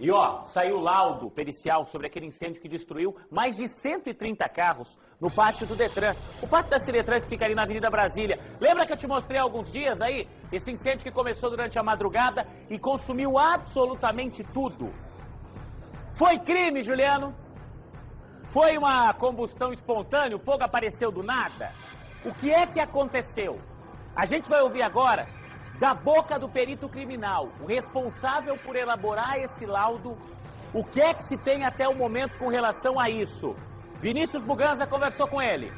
E ó, saiu laudo pericial sobre aquele incêndio que destruiu mais de 130 carros no pátio do Detran. O pátio da Ciretran que fica ali na Avenida Brasília. Lembra que eu te mostrei há alguns dias aí? Esse incêndio que começou durante a madrugada e consumiu absolutamente tudo. Foi crime, Juliano? Foi uma combustão espontânea? O fogo apareceu do nada? O que é que aconteceu? A gente vai ouvir agora da boca do perito criminal, o responsável por elaborar esse laudo, o que é que se tem até o momento com relação a isso? Vinícius Buganza conversou com ele.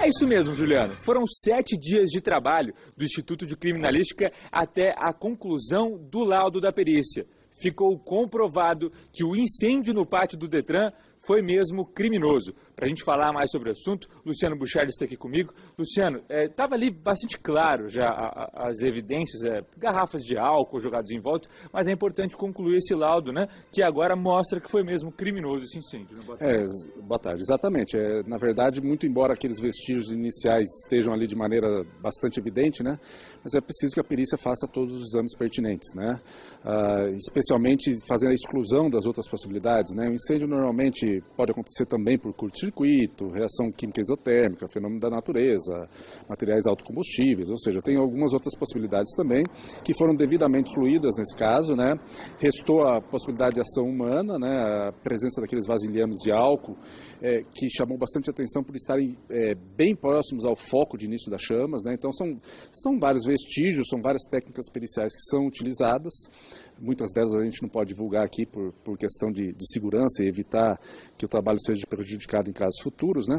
É isso mesmo, Juliano. Foram sete dias de trabalho do Instituto de Criminalística até a conclusão do laudo da perícia. Ficou comprovado que o incêndio no pátio do Detran foi mesmo criminoso. Para a gente falar mais sobre o assunto, Luciano Buchardi está aqui comigo. Luciano, estava é, ali bastante claro já a, a, as evidências, é, garrafas de álcool jogadas em volta, mas é importante concluir esse laudo, né, que agora mostra que foi mesmo criminoso esse incêndio. Né? Boa tarde. É, boa tarde, exatamente. É, na verdade, muito embora aqueles vestígios iniciais estejam ali de maneira bastante evidente, né, mas é preciso que a perícia faça todos os exames pertinentes, né, ah, especialmente fazendo a exclusão das outras possibilidades. Né, o incêndio normalmente pode acontecer também por curto curto-circuito, reação química exotérmica, fenômeno da natureza, materiais autocombustíveis, ou seja, tem algumas outras possibilidades também que foram devidamente fluídas nesse caso, né? Restou a possibilidade de ação humana, né? A presença daqueles vasilhames de álcool é, que chamou bastante atenção por estarem é, bem próximos ao foco de início das chamas, né? Então são, são vários vestígios, são várias técnicas periciais que são utilizadas, muitas delas a gente não pode divulgar aqui por, por questão de, de segurança e evitar que o trabalho seja prejudicado em casos futuros, né?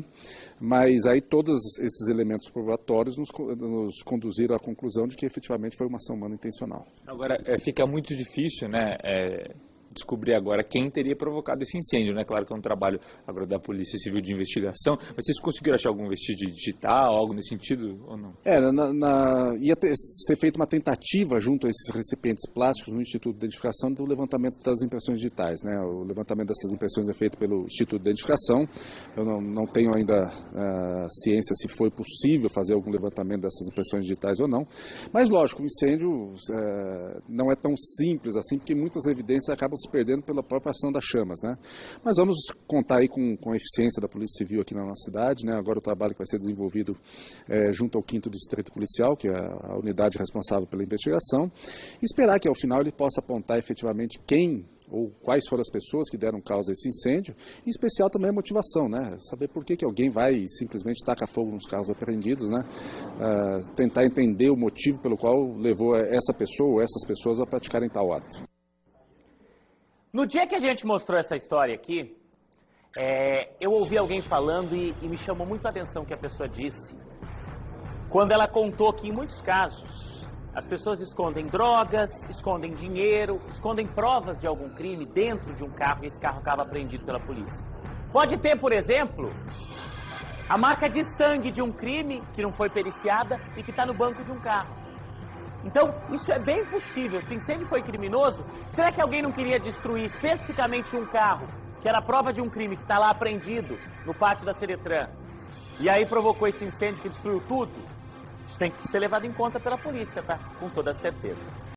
Mas aí todos esses elementos probatórios nos, nos conduziram à conclusão de que efetivamente foi uma ação humana intencional. Agora, é, fica muito difícil, né? É descobrir agora quem teria provocado esse incêndio, né? Claro que é um trabalho agora da Polícia Civil de investigação, mas vocês conseguiram achar algum vestígio digital, algo nesse sentido ou não? É, na, na, ia ter, ser feita uma tentativa junto a esses recipientes plásticos no Instituto de Identificação do levantamento das impressões digitais, né? O levantamento dessas impressões é feito pelo Instituto de Identificação. Eu não, não tenho ainda uh, ciência se foi possível fazer algum levantamento dessas impressões digitais ou não. Mas lógico, o incêndio uh, não é tão simples assim, porque muitas evidências acabam se perdendo pela própria ação das chamas, né? Mas vamos contar aí com, com a eficiência da Polícia Civil aqui na nossa cidade, né? Agora o trabalho que vai ser desenvolvido é, junto ao 5 Distrito Policial, que é a unidade responsável pela investigação, e esperar que ao final ele possa apontar efetivamente quem ou quais foram as pessoas que deram causa a esse incêndio, em especial também a motivação, né? Saber por que, que alguém vai simplesmente tacar fogo nos carros apreendidos, né? Uh, tentar entender o motivo pelo qual levou essa pessoa ou essas pessoas a praticarem tal ato. No dia que a gente mostrou essa história aqui, é, eu ouvi alguém falando e, e me chamou muito a atenção o que a pessoa disse. Quando ela contou que em muitos casos as pessoas escondem drogas, escondem dinheiro, escondem provas de algum crime dentro de um carro e esse carro acaba apreendido pela polícia. Pode ter, por exemplo, a marca de sangue de um crime que não foi periciada e que está no banco de um carro. Então, isso é bem possível. Se o incêndio foi criminoso, será que alguém não queria destruir especificamente um carro, que era prova de um crime que está lá apreendido no pátio da Seretran, e aí provocou esse incêndio que destruiu tudo? Isso tem que ser levado em conta pela polícia, tá? Com toda certeza.